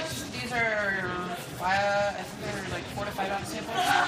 much. These are, uh, I think they're like four to five ounce samples.